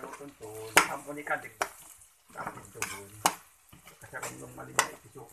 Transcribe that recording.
maluton to. Sampo ni kandik. Kapit to. Kasi kung nung mali na itisok.